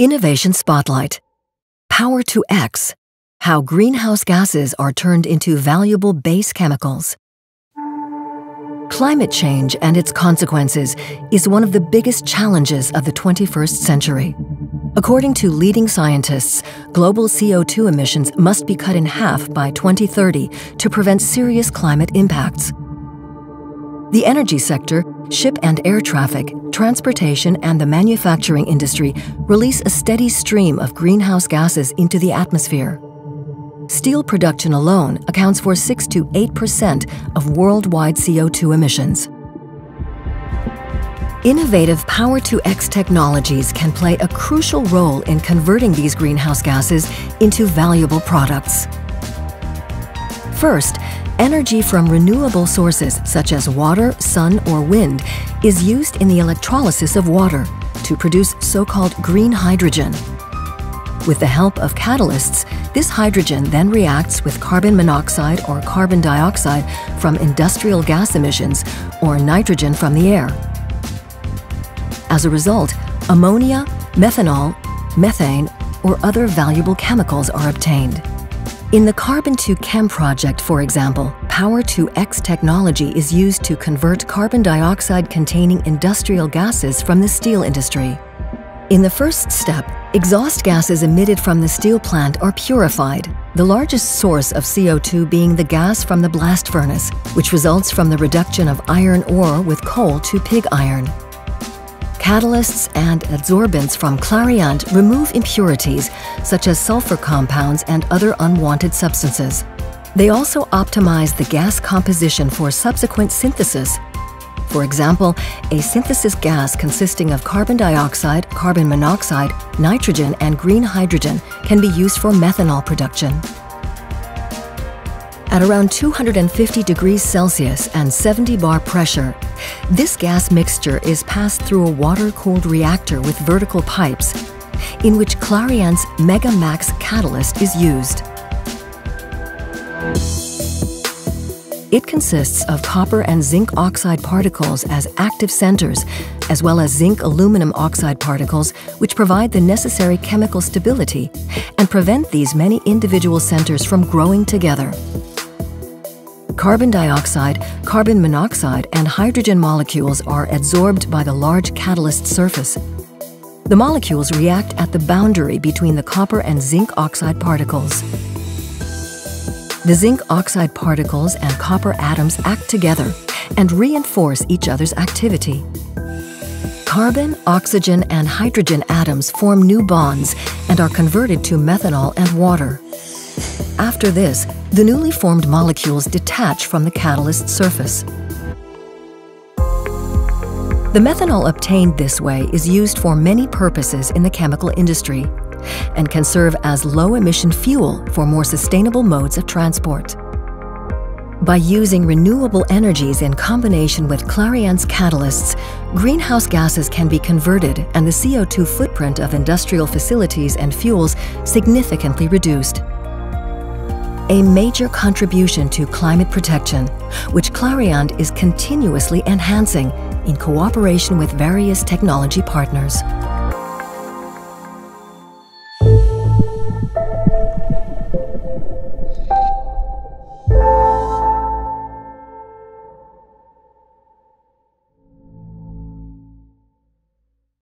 Innovation Spotlight Power to X How Greenhouse Gases Are Turned into Valuable Base Chemicals. Climate change and its consequences is one of the biggest challenges of the 21st century. According to leading scientists, global CO2 emissions must be cut in half by 2030 to prevent serious climate impacts. The energy sector, ship and air traffic, transportation, and the manufacturing industry release a steady stream of greenhouse gases into the atmosphere. Steel production alone accounts for 6 to 8% of worldwide CO2 emissions. Innovative Power to X technologies can play a crucial role in converting these greenhouse gases into valuable products. First, Energy from renewable sources such as water, sun, or wind is used in the electrolysis of water to produce so-called green hydrogen. With the help of catalysts, this hydrogen then reacts with carbon monoxide or carbon dioxide from industrial gas emissions or nitrogen from the air. As a result, ammonia, methanol, methane, or other valuable chemicals are obtained. In the Carbon2Chem project, for example, Power2X technology is used to convert carbon dioxide containing industrial gases from the steel industry. In the first step, exhaust gases emitted from the steel plant are purified, the largest source of CO2 being the gas from the blast furnace, which results from the reduction of iron ore with coal to pig iron. Catalysts and adsorbents from Clariant remove impurities such as sulfur compounds and other unwanted substances. They also optimize the gas composition for subsequent synthesis. For example, a synthesis gas consisting of carbon dioxide, carbon monoxide, nitrogen, and green hydrogen can be used for methanol production. At around 250 degrees Celsius and 70 bar pressure, this gas mixture is passed through a water-cooled reactor with vertical pipes, in which Clariant's MegaMax catalyst is used. It consists of copper and zinc oxide particles as active centers, as well as zinc aluminum oxide particles, which provide the necessary chemical stability and prevent these many individual centers from growing together carbon dioxide, carbon monoxide, and hydrogen molecules are adsorbed by the large catalyst surface. The molecules react at the boundary between the copper and zinc oxide particles. The zinc oxide particles and copper atoms act together and reinforce each other's activity. Carbon, oxygen, and hydrogen atoms form new bonds and are converted to methanol and water. After this, the newly formed molecules detach from the catalyst surface. The methanol obtained this way is used for many purposes in the chemical industry and can serve as low-emission fuel for more sustainable modes of transport. By using renewable energies in combination with Clariant's catalysts, greenhouse gases can be converted and the CO2 footprint of industrial facilities and fuels significantly reduced a major contribution to climate protection, which Clariant is continuously enhancing in cooperation with various technology partners.